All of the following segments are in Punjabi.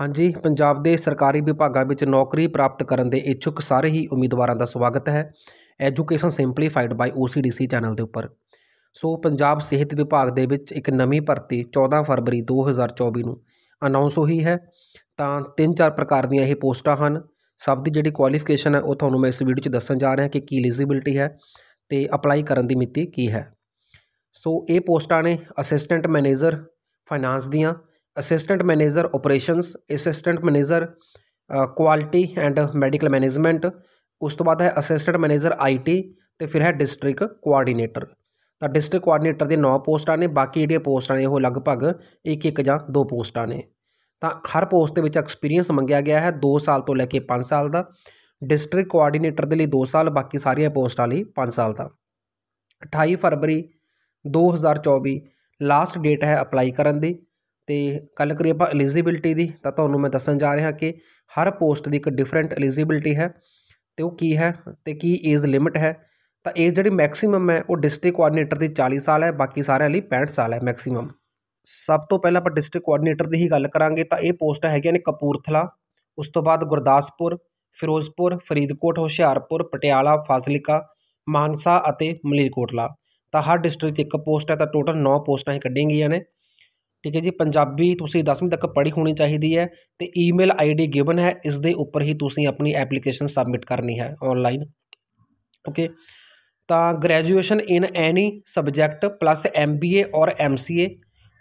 ਹਾਂਜੀ, ਪੰਜਾਬ ਦੇ ਸਰਕਾਰੀ ਵਿਭਾਗਾਂ ਵਿੱਚ ਨੌਕਰੀ ਪ੍ਰਾਪਤ ਕਰਨ ਦੇ ਇੱਛੁਕ ਸਾਰੇ ਹੀ ਉਮੀਦਵਾਰਾਂ ਦਾ ਸਵਾਗਤ ਹੈ। Education simplified by OCDC channel ਦੇ ਉੱਪਰ। ਸੋ, ਪੰਜਾਬ ਸਿਹਤ ਵਿਭਾਗ ਦੇ ਵਿੱਚ ਇੱਕ ਨਵੀਂ ਭਰਤੀ 14 ਫਰਵਰੀ 2024 ਨੂੰ ਅਨਾਉਂਸ ਹੋਈ ਹੈ। ਤਾਂ ਤਿੰਨ ਚਾਰ ਪ੍ਰਕਾਰ ਦੀਆਂ ਇਹ ਪੋਸਟਾਂ ਹਨ। ਸਭ ਦੀ ਜਿਹੜੀ ਕੁਆਲੀਫਿਕੇਸ਼ਨ ਹੈ, ਉਹ ਤੁਹਾਨੂੰ ਮੈਂ ਇਸ ਵੀਡੀਓ 'ਚ ਦੱਸਣ ਜਾ ਰਿਹਾ ਕਿ ਕੀ ਐਲੀਜੀਬਿਲਟੀ ਹੈ ਤੇ ਅਪਲਾਈ ਕਰਨ ਦੀ ਮਿਤੀ ਕੀ ਹੈ। ਸੋ, ਇਹ ਪੋਸਟਾਂ ਨੇ ਅਸਿਸਟੈਂਟ ਮੈਨੇਜਰ ਫਾਈਨਾਂਸ ਦੀਆਂ assistant manager operations assistant manager quality and medical management ਉਸ ਤੋਂ ਬਾਅਦ ਹੈ ਅਸਿਸਟੈਂਟ ਮੈਨੇਜਰ ਆਈਟੀ ਤੇ ਫਿਰ ਹੈ ਡਿਸਟ੍ਰਿਕਟ ਕੋਆਰਡੀਨੇਟਰ ਤਾਂ ਡਿਸਟ੍ਰਿਕਟ ਕੋਆਰਡੀਨੇਟਰ ਦੇ 9 ਪੋਸਟਾਂ ਨੇ, ਬਾਕੀ ਜਿਹੜੀਆਂ ਪੋਸਟਾਂ ਨੇ ਉਹ ਲਗਭਗ ਇੱਕ ਇੱਕ ਜਾਂ ਦੋ ਪੋਸਟਾਂ ਨੇ। ਤਾਂ ਹਰ ਪੋਸਟ ਦੇ ਵਿੱਚ ਐਕਸਪੀਰੀਅੰਸ ਮੰਗਿਆ ਗਿਆ ਹੈ 2 ਸਾਲ ਤੋਂ ਲੈ ਕੇ 5 ਸਾਲ ਦਾ। ਡਿਸਟ੍ਰਿਕਟ ਕੋਆਰਡੀਨੇਟਰ ਦੇ ਲਈ 2 ਸਾਲ, ਬਾਕੀ ਸਾਰੀਆਂ ਪੋਸਟਾਂ ਲਈ 5 ਸਾਲ ਦਾ। 28 ਫਰਵਰੀ 2024 ਲਾਸਟ ਡੇਟ ਹੈ ਅਪਲਾਈ ਕਰਨ ਦੀ। ਤੇ ਗੱਲ ਕਰੀਏ ਆਪਾਂ ਐਲੀਜੀਬਿਲਟੀ ਦੀ, ਤਾਂ ਤੁਹਾਨੂੰ ਮੈਂ ਦੱਸਣ ਜਾ ਰਿਹਾ ਕਿ ਹਰ ਪੋਸਟ ਦੀ ਇੱਕ ਡਿਫਰੈਂਟ ਐਲੀਜੀਬਿਲਟੀ ਹੈ ਤੇ ਉਹ ਕੀ ਹੈ ਤੇ ਕੀ ਏਜ ਲਿਮਿਟ ਹੈ। ਤਾਂ ਏਜ ਜਿਹੜੀ ਮੈਕਸਿਮਮ ਹੈ, ਉਹ ਡਿਸਟ੍ਰਿਕਟ ਕੋਆਰਡੀਨੇਟਰ ਦੀ 40 ਸਾਲ ਹੈ, ਬਾਕੀ ਸਾਰਿਆਂ ਲਈ 65 ਸਾਲ ਹੈ ਮੈਕਸਿਮਮ ਸਭ ਤੋਂ ਪਹਿਲਾਂ ਆਪਾਂ ਡਿਸਟ੍ਰਿਕਟ ਕੋਆਰਡੀਨੇਟਰ ਦੀ ਹੀ ਗੱਲ ਕਰਾਂਗੇ, ਤਾਂ ਇਹ ਪੋਸਟਾਂ ਹੈਗੀਆਂ ਨੇ ਕਪੂਰਥਲਾ, ਉਸ ਤੋਂ ਬਾਅਦ ਗੁਰਦਾਸਪੁਰ, ਫਿਰੋਜ਼ਪੁਰ, ਫਰੀਦਕੋਟ, ਹੁਸ਼ਿਆਰਪੁਰ, ਪਟਿਆਲਾ, ਫਾਜ਼ਿਲਕਾ, ਮਾਨਸਾ ਅਤੇ ਮਲੇਰਕੋਟਲਾ। ਤਾਂ ਹਰ ਡਿਸਟ੍ਰਿਕਟ 'ਚ ਇੱਕ ਪੋਸਟ ਹੈ, ਤਾਂ ਟੋਟਲ 9 ਪੋਸਟਾਂ ਹੀ ਕੱਢੀਆਂ ਗਈਆਂ ਨੇ। ਠੀਕ ਹੈ ਜੀ, ਪੰਜਾਬੀ ਤੁਸੀਂ 10ਵੀਂ ਤੱਕ ਪੜ੍ਹੀ ਹੋਣੀ ਚਾਹੀਦੀ ਹੈ ਅਤੇ ਈਮੇਲ ਆਈਡੀ ਗਿਵਨ ਹੈ, ਇਸ ਦੇ ਉੱਪਰ ਹੀ ਤੁਸੀਂ ਆਪਣੀ ਐਪਲੀਕੇਸ਼ਨ ਸਬਮਿਟ ਕਰਨੀ ਹੈ ਔਨਲਾਈਨ ਓਕੇ ਤਾਂ graduation in any subject plus M B A ਔਰ ਐੱਮ ਸੀ ਏ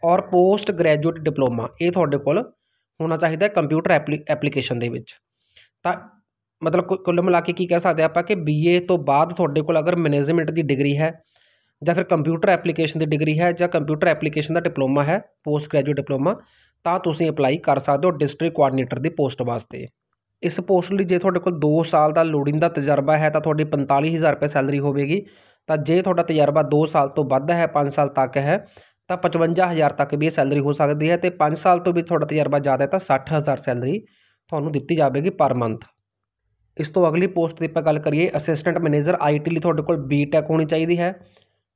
ਔਰ ਪੋਸਟ ਗ੍ਰੈਜੂਏਟ ਡਿਪਲੋਮਾ ਇਹ ਤੁਹਾਡੇ ਕੋਲ ਹੋਣਾ ਚਾਹੀਦਾ ਕੰਪਿਊਟਰ ਐਪਲੀਕੇਸ਼ਨ ਦੇ ਵਿੱਚ। ਤਾਂ ਮਤਲਬ ਕੁੱਲ ਮਿਲਾ ਕੇ ਕੀ ਕਹਿ ਸਕਦੇ ਆਪਾਂ ਕਿ ਬੀਏ ਤੋਂ ਬਾਅਦ ਤੁਹਾਡੇ ਕੋਲ ਅਗਰ ਮੈਨੇਜਮੈਂਟ ਦੀ ਡਿਗਰੀ ਹੈ ਜਾਂ ਫਿਰ ਕੰਪਿਊਟਰ ਐਪਲੀਕੇਸ਼ਨ ਦੀ ਡਿਗਰੀ ਹੈ ਜਾਂ ਕੰਪਿਊਟਰ ਐਪਲੀਕੇਸ਼ਨ ਦਾ ਡਿਪਲੋਮਾ ਹੈ ਪੋਸਟ ਗ੍ਰੈਜੂਏਟ ਡਿਪਲੋਮਾ ਤਾਂ ਤੁਸੀਂ ਅਪਲਾਈ ਕਰ ਸਕਦੇ ਹੋ ਡਿਸਟ੍ਰਿਕਟ ਕੋਆਰਡੀਨੇਟਰ ਦੀ ਪੋਸਟ ਵਾਸਤੇ। ਇਸ ਪੋਸਟ ਲਈ ਜੇ ਤੁਹਾਡੇ ਕੋਲ 2 ਸਾਲ ਦਾ ਲੋੜਿੰਦਾ ਤਜਰਬਾ ਹੈ ਤਾਂ ਤੁਹਾਡੀ 45000 ਰੁਪਏ ਸੈਲਰੀ ਹੋਵੇਗੀ। ਤਾਂ ਜੇ ਤੁਹਾਡਾ ਤਜਰਬਾ 2 ਸਾਲ ਤੋਂ ਵੱਧ ਹੈ 5 ਸਾਲ ਤੱਕ ਹੈ, ਤਾਂ 55000 ਤੱਕ ਵੀ ਇਹ ਸੈਲਰੀ ਹੋ ਸਕਦੀ ਹੈ ਤੇ 5 ਸਾਲ ਤੋਂ ਵੀ ਤੁਹਾਡਾ ਤਜਰਬਾ ਜ਼ਿਆਦਾ ਹੈ ਤਾਂ 60000 ਸੈਲਰੀ ਤੁਹਾਨੂੰ ਦਿੱਤੀ ਜਾਵੇਗੀ ਪਰ ਮੰਥ। ਇਸ ਤੋਂ ਅਗਲੀ ਪੋਸਟ ਦੀ ਆਪਾਂ ਗੱਲ ਕਰੀਏ ਅਸਿਸਟੈਂਟ ਮੈਨੇਜਰ ਆਈਟੀ ਲਈ ਤੁਹਾਡੇ ਕੋਲ ਬੀਟੈਕ ਹੋਣੀ ਚਾਹੀਦੀ ਹੈ।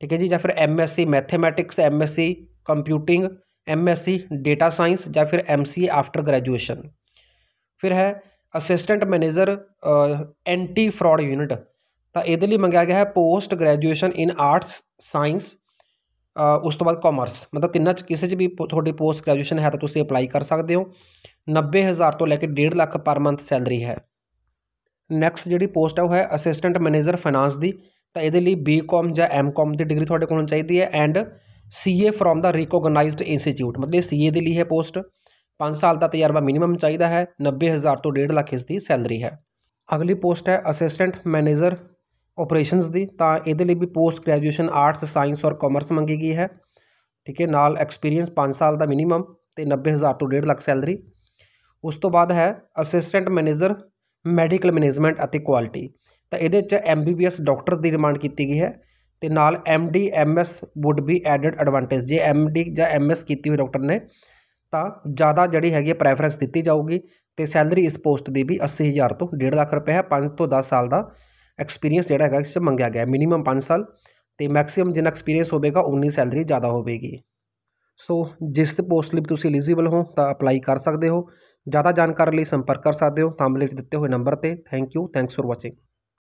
ਠੀਕ ਹੈ ਜੀ ਜਾਂ ਫਿਰ MSc mathematics MSc computing MSc data science ਜਾਂ ਫਿਰ ਐਮਸੀਏ ਆਫਟਰ ਗ੍ਰੈਜੂਏਸ਼ਨ ਫਿਰ ਹੈ assistant manager anti fraud unit ਤਾਂ ਇਹਦੇ ਲਈ ਮੰਗਿਆ ਗਿਆ ਹੈ post graduation in arts science ਉਸ ਤੋਂ ਬਾਅਦ ਕਾਮਰਸ ਮਤਲਬ ਤਿੰਨਾਂ ਚ ਕਿਸੇ ਚ ਵੀ ਤੁਹਾਡੀ ਪੋਸਟ ਗ੍ਰੈਜੂਏਸ਼ਨ ਹੈ ਤਾਂ ਤੁਸੀਂ ਅਪਲਾਈ ਕਰ ਸਕਦੇ ਹੋ 90000 ਤੋਂ ਲੈ ਕੇ 1.5 ਲੱਖ ਪਰ ਮੰਥ ਸੈਲਰੀ ਹੈ ਨੈਕਸਟ ਜਿਹੜੀ ਪੋਸਟ ਹੈ ਉਹ ਹੈ ਅਸਿਸਟੈਂਟ ਮੈਨੇਜਰ ਫਾਈਨਾਂਸ ਦੀ ਤਾਂ ਇਹਦੇ ਲਈ ਬੀਕਾਮ ਜਾਂ ਐਮਕਾਮ ਦੀ ਡਿਗਰੀ ਤੁਹਾਡੇ ਕੋਲ ਹੋਣੀ ਚਾਹੀਦੀ ਹੈ and CA from the recognised institute ਮਤਲਬ ਸੀਏ ਦੇ ਲਈ ਹੈ ਪੋਸਟ 5 ਸਾਲ ਦਾ ਤਜਰਬਾ ਮਿਨੀਮਮ ਚਾਹੀਦਾ ਹੈ 90000 ਤੋਂ 1.5 ਲੱਖ ਇਸ ਦੀ ਸੈਲਰੀ ਹੈ। ਅਗਲੀ ਪੋਸਟ ਹੈ ਅਸਿਸਟੈਂਟ ਮੈਨੇਜਰ ਆਪਰੇਸ਼ਨਸ ਦੀ, ਤਾਂ ਇਹਦੇ ਲਈ ਵੀ ਪੋਸਟ ਗ੍ਰੈਜੂਏਸ਼ਨ ਆਰਟਸ ਸਾਇੰਸ ਔਰ ਕਾਮਰਸ ਮੰਗੀ ਗਈ ਹੈ। ਠੀਕ ਹੈ, ਨਾਲ ਐਕਸਪੀਰੀਅੰਸ 5 ਸਾਲ ਦਾ ਮਿਨੀਮਮ ਤੇ 90000 ਤੋਂ 1.5 ਲੱਖ ਸੈਲਰੀ ਉਸ ਤੋਂ ਬਾਅਦ ਹੈ ਅਸਿਸਟੈਂਟ ਮੈਨੇਜਰ ਮੈਡੀਕਲ ਮੈਨੇਜਮੈਂਟ ਅਤੇ ਕੁਆਲਿਟੀ ਤਾਂ ਇਹਦੇ 'ਚ M B B MBBS doctor ਦੀ ਡਿਮਾਂਡ ਕੀਤੀ ਗਈ ਹੈ ਅਤੇ ਨਾਲ MD MS would be added advantage ਜੇ ਐਮਡੀ ਜਾਂ ਐਮਐਸ ਕੀਤੀ ਹੋਈ ਡਾਕਟਰ ਨੇ, ਤਾਂ ਜ਼ਿਆਦਾ ਜਿਹੜੀ ਹੈਗੀ ਪ੍ਰੈਫਰੈਂਸ ਦਿੱਤੀ ਜਾਊਗੀ ਅਤੇ ਸੈਲਰੀ ਇਸ ਪੋਸਟ ਦੀ ਵੀ 80000 ਤੋਂ 1.5 ਲੱਖ ਰੁਪਏ ਹੈ 5 ਤੋਂ 10 ਸਾਲ ਦਾ ਐਕਸਪੀਰੀਅੰਸ ਜਿਹੜਾ ਹੈਗਾ ਇਸ 'ਚ ਮੰਗਿਆ ਗਿਆ ਮਿਨੀਮਮ 5 ਸਾਲ ਅਤੇ ਮੈਕਸਿਮਮ ਜਿੰਨਾ ਐਕਸਪੀਰੀਅੰਸ ਹੋਵੇਗਾ ਉਨੀ ਸੈਲਰੀ ਜ਼ਿਆਦਾ ਹੋਵੇਗੀ। ਸੋ ਜਿਸ ਪੋਸਟ ਲਈ ਤੁਸੀਂ ਐਲੀਜੀਬਲ ਹੋ, ਤਾਂ ਅਪਲਾਈ ਕਰ ਸਕਦੇ ਹੋ, ਜ਼ਿਆਦਾ ਜਾਣਕਾਰੀ ਲਈ ਸੰਪਰਕ ਕਰ ਸਕਦੇ ਹੋ ਥੰਬਨੇਲ 'ਚ ਦਿੱਤੇ ਹੋਏ ਨੰਬਰ ਤੇ thank you thanks for watching